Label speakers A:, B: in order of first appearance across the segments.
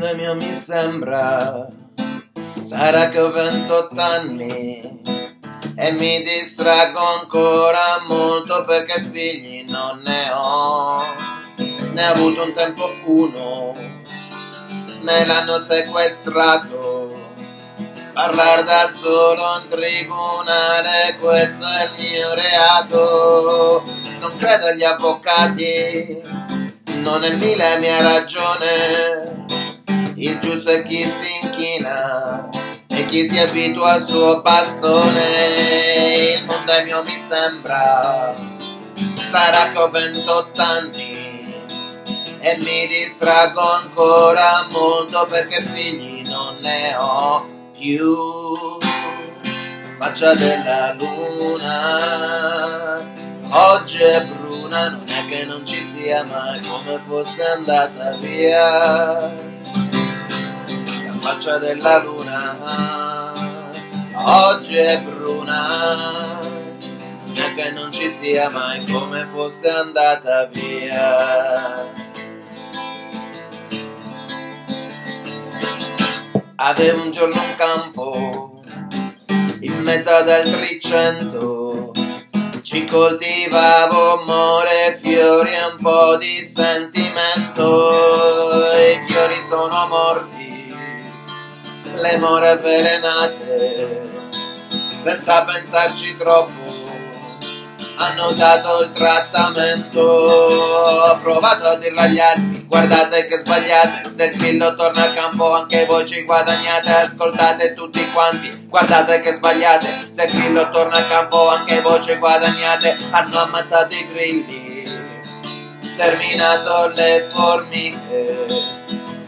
A: mio mi sembra, sarà che ho 28 anni e mi distraggo ancora molto perché figli non ne ho. Ne ha avuto un tempo uno, me l'hanno sequestrato. Parlare da solo in tribunale, questo è il mio reato. Non credo agli avvocati, non è mille mia ragione. Il giusto è chi si inchina e chi si abitua al suo bastone. Il mondo è mio mi sembra, sarà che ho 28 anni e mi distraggo ancora molto perché figli non ne ho più. Faccia della luna, oggi è bruna, non è che non ci sia mai come fosse andata via. Faccia della luna, oggi è bruna, non che non ci sia mai come fosse andata via. Avevo un giorno un campo in mezzo del Tricento. Ci coltivavo amore, fiori e un po' di sentimento. I fiori sono morti, le more avvelenate, senza pensarci troppo hanno usato il trattamento. Ho provato a dirlo agli altri, guardate che sbagliate. Se il grillo torna al campo, anche voi ci guadagnate. Ascoltate tutti quanti, guardate che sbagliate. Se il grillo torna al campo, anche voi ci guadagnate. Hanno ammazzato i grilli, sterminato le formiche.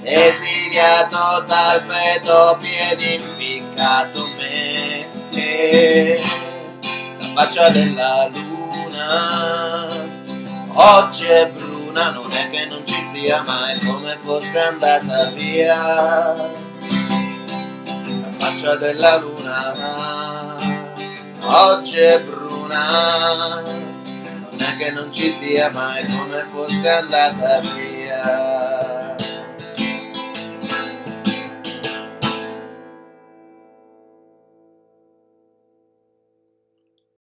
A: Esiliato dal peto, piedi impiccato me. La faccia della luna oggi è bruna, non è che non ci sia mai come fosse andata via. La faccia della luna, oggi è bruna, non è che non ci sia mai come fosse andata via.